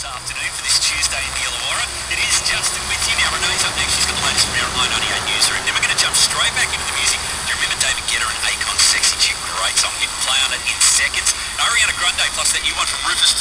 this afternoon for this Tuesday in the Illawarra. It is Justin with you. Now Renee's up next. She's got the latest from our 98 newsroom. Then we're going to jump straight back into the music. Do you remember David Guetta and Akon Sexy Chick? Great song. We can play on it in seconds. Ariana Grande plus that new one from Rufus